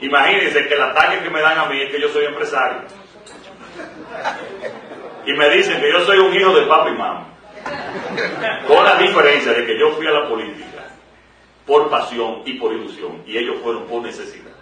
Imagínense que el ataque que me dan a mí es que yo soy empresario. Y me dicen que yo soy un hijo de papá y mamá. Con la diferencia de que yo fui a la política por pasión y por ilusión, y ellos fueron por necesidad.